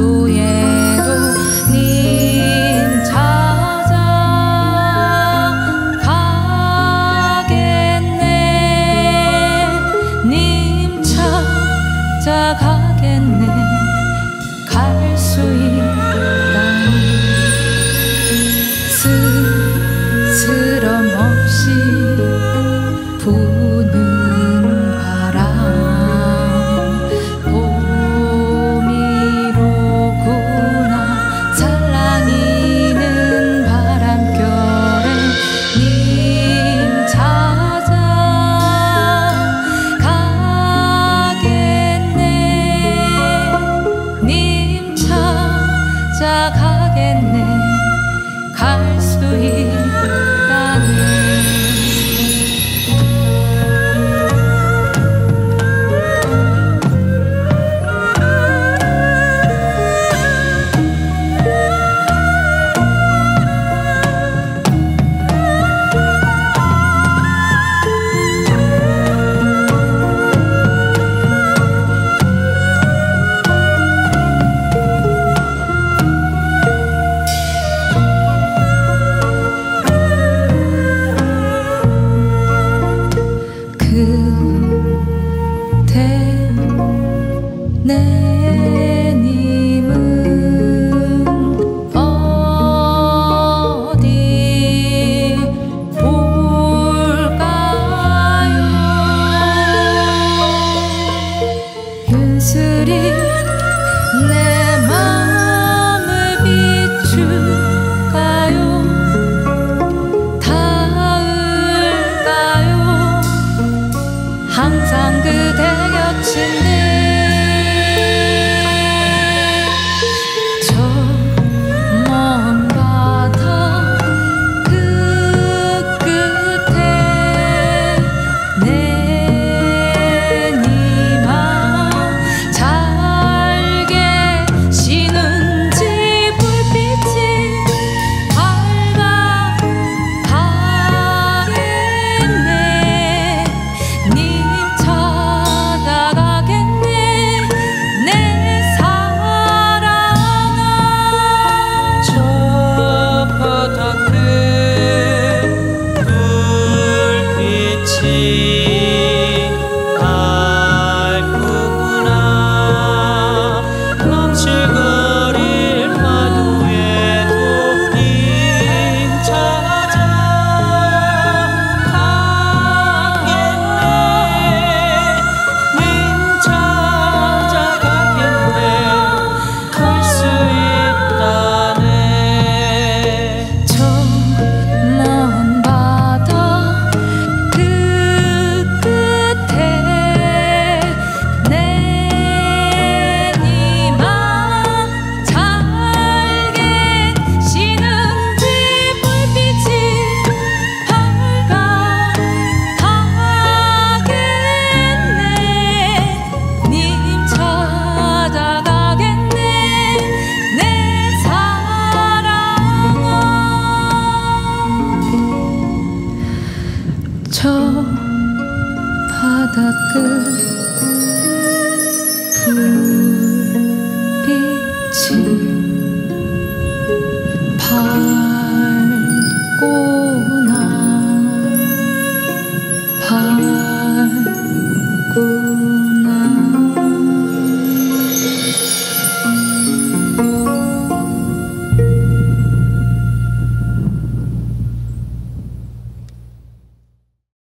tu